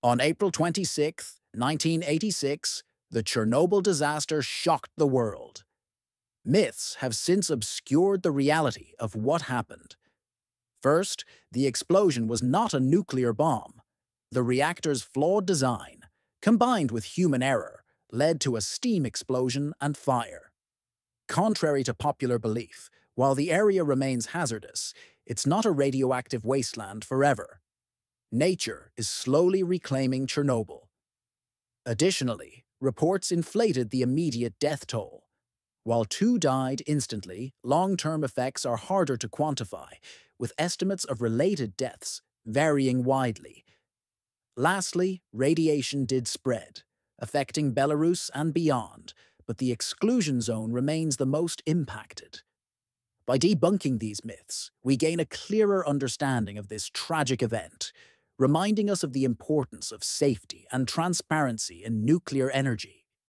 On April 26, 1986, the Chernobyl disaster shocked the world. Myths have since obscured the reality of what happened. First, the explosion was not a nuclear bomb. The reactor's flawed design, combined with human error, led to a steam explosion and fire. Contrary to popular belief, while the area remains hazardous, it's not a radioactive wasteland forever. Nature is slowly reclaiming Chernobyl. Additionally, reports inflated the immediate death toll. While two died instantly, long-term effects are harder to quantify, with estimates of related deaths varying widely. Lastly, radiation did spread, affecting Belarus and beyond, but the exclusion zone remains the most impacted. By debunking these myths, we gain a clearer understanding of this tragic event, reminding us of the importance of safety and transparency in nuclear energy.